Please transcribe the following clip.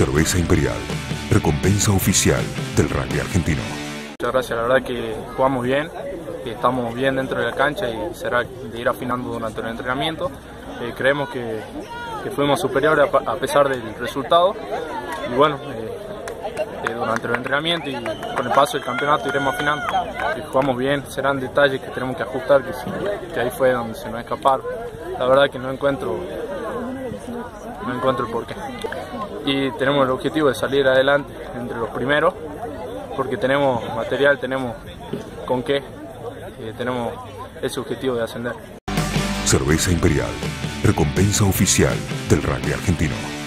Cerveza Imperial, recompensa oficial del rugby argentino. Muchas gracias, la verdad que jugamos bien, que estamos bien dentro de la cancha y será de ir afinando durante el entrenamiento. Eh, creemos que, fuimos superiores a, pesar del resultado y bueno, eh, eh, durante el entrenamiento y con el paso del campeonato iremos afinando. Jugamos bien, serán detalles que tenemos que ajustar, que ahí fue donde se nos escaparon. La verdad que no encuentro no encuentro el porqué. Y tenemos el objetivo de salir adelante entre los primeros, porque tenemos material, tenemos con qué, tenemos ese objetivo de ascender. Cerveza Imperial, recompensa oficial del rugby argentino.